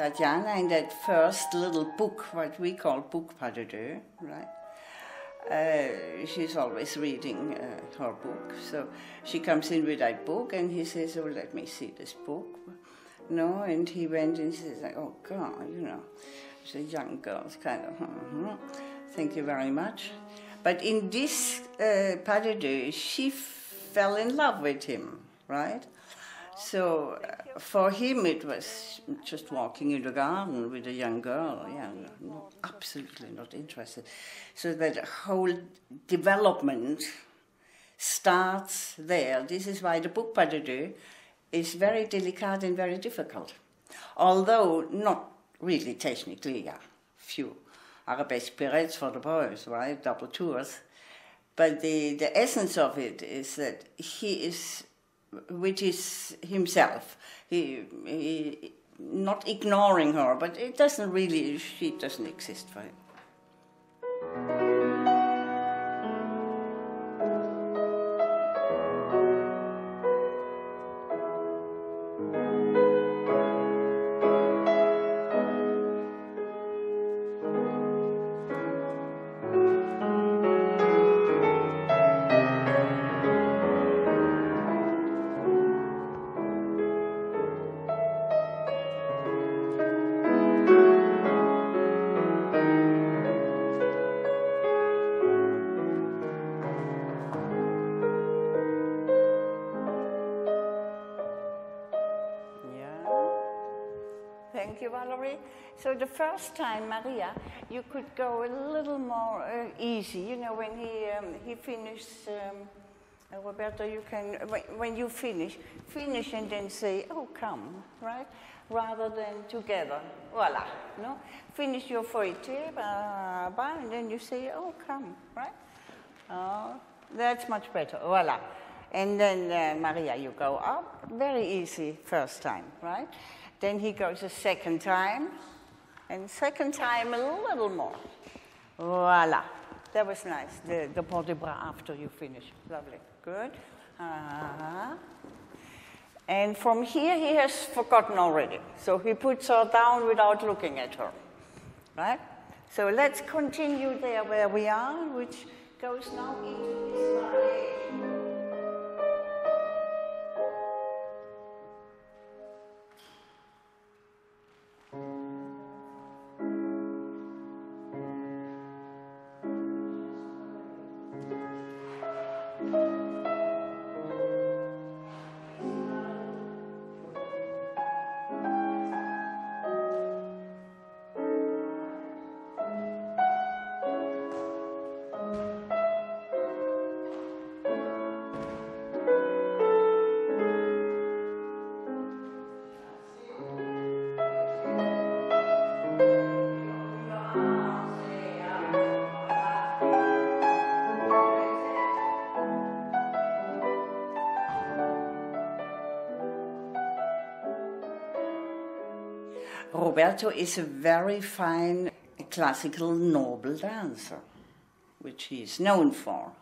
Tatiana in that first little book, what we call book pas de deux, right? Uh, she's always reading uh, her book. So she comes in with that book and he says, Oh, let me see this book. No, and he went and says, Oh, God, you know, it's a young girl's kind of, uh-huh. thank you very much. But in this uh, she fell in love with him, right? So uh, for him, it was just walking in the garden with a young girl. Yeah, no, absolutely not interested. So that whole development starts there. This is why the book pas de deux is very delicate and very difficult. Although not really technically, yeah, few arabesque periods for the boys, right? Double tours. But the, the essence of it is that he is which is himself. He, he, not ignoring her, but it doesn't really, she doesn't exist for him. You, Valerie. So the first time, Maria, you could go a little more uh, easy. You know, when he um, he finished, um, uh, Roberto, you can when, you finish, finish and then say, "Oh, come," right? Rather than together. Voila. No, finish your ba, and then you say, "Oh, come," right? Oh, that's much better. Voila. And then uh, Maria, you go up. Very easy first time, right? Then he goes a second time, and second time a little more. Voila. That was nice. The, the port de bras after you finish. Lovely. Good. Uh-huh. And from here, he has forgotten already. So he puts her down without looking at her. Right? So let's continue there where we are, which goes now into this. Roberto is a very fine classical noble dancer, which he is known for.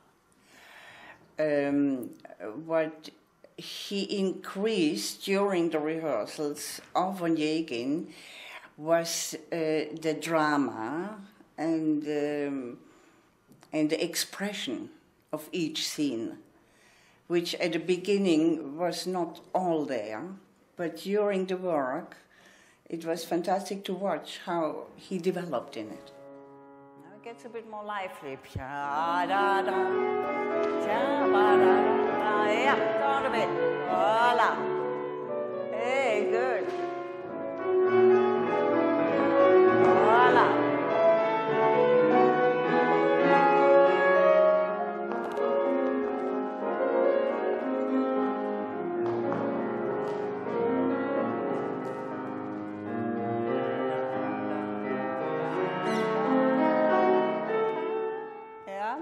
Um, what he increased during the rehearsals of Onegin was uh, the drama and, um, and the expression of each scene, which at the beginning was not all there, but during the work, it was fantastic to watch how he developed in it. Now it gets a bit more lively. Yeah, a bit. Voila.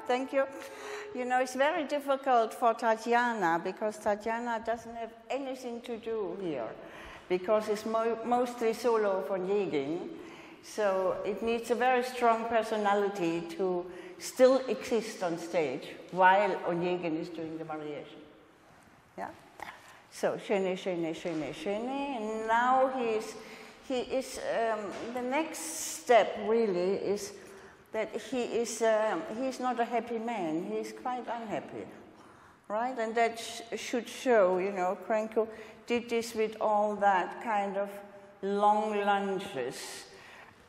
Thank you. You know, it's very difficult for Tatiana because Tatiana doesn't have anything to do here because it's mo mostly solo for Onegin. So it needs a very strong personality to still exist on stage while Onegin is doing the variation. Yeah? So, shene, shene, shene, shene, and now he's he is, um, the next step really is that he is, um, he's not a happy man, he is quite unhappy, right? And that sh should show, you know, Cranko did this with all that kind of long lunges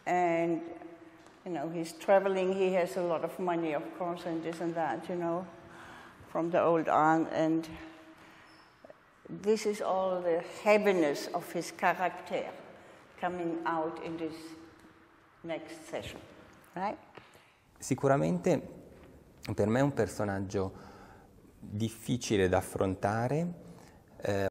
and you know, he's traveling, he has a lot of money, of course, and this and that, you know, from the old aunt. And this is all the heaviness of his character coming out in this next session, right? Sicuramente per me è un personaggio difficile da affrontare. Eh,